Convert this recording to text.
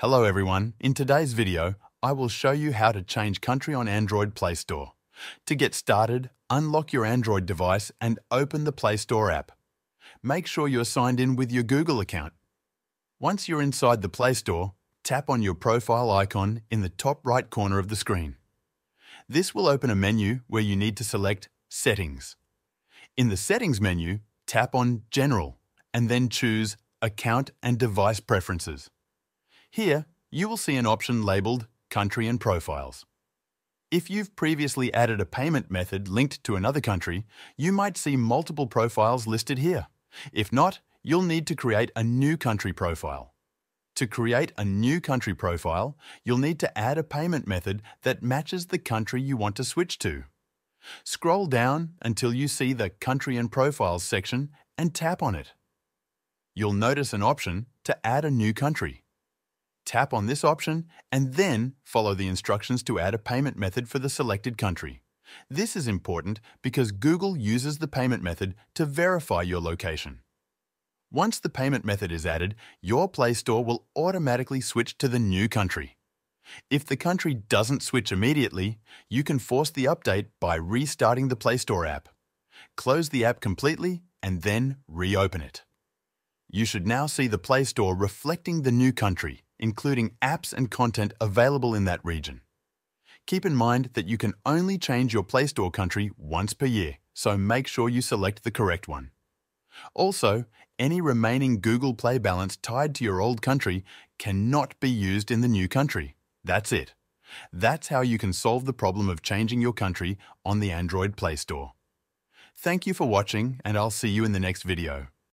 Hello everyone, in today's video, I will show you how to change country on Android Play Store. To get started, unlock your Android device and open the Play Store app. Make sure you're signed in with your Google account. Once you're inside the Play Store, tap on your profile icon in the top right corner of the screen. This will open a menu where you need to select Settings. In the Settings menu, tap on General and then choose Account and Device Preferences. Here, you will see an option labelled Country and Profiles. If you've previously added a payment method linked to another country, you might see multiple profiles listed here. If not, you'll need to create a new country profile. To create a new country profile, you'll need to add a payment method that matches the country you want to switch to. Scroll down until you see the Country and Profiles section and tap on it. You'll notice an option to add a new country. Tap on this option and then follow the instructions to add a payment method for the selected country. This is important because Google uses the payment method to verify your location. Once the payment method is added, your Play Store will automatically switch to the new country. If the country doesn't switch immediately, you can force the update by restarting the Play Store app. Close the app completely and then reopen it. You should now see the Play Store reflecting the new country including apps and content available in that region. Keep in mind that you can only change your Play Store country once per year, so make sure you select the correct one. Also, any remaining Google Play balance tied to your old country cannot be used in the new country. That's it. That's how you can solve the problem of changing your country on the Android Play Store. Thank you for watching and I'll see you in the next video.